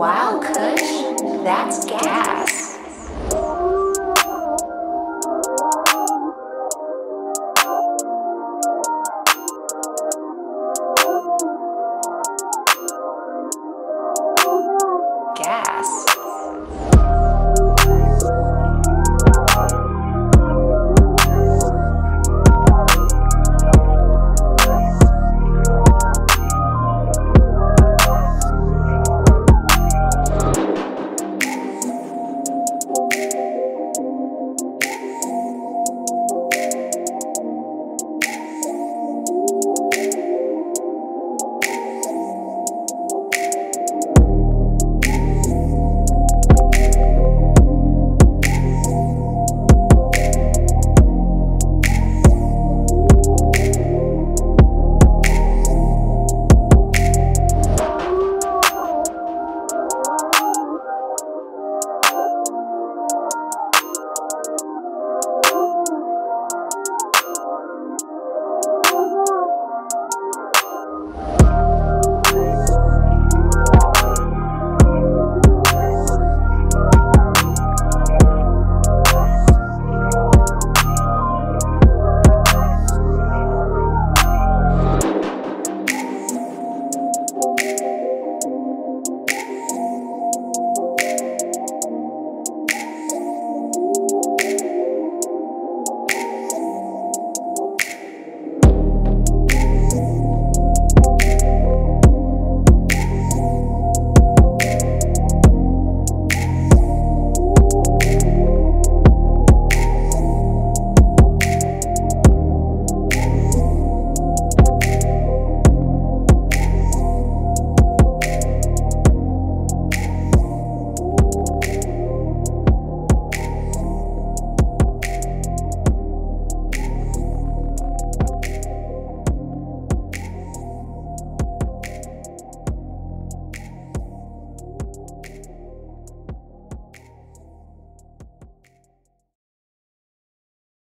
Wow, Kush, that's gas.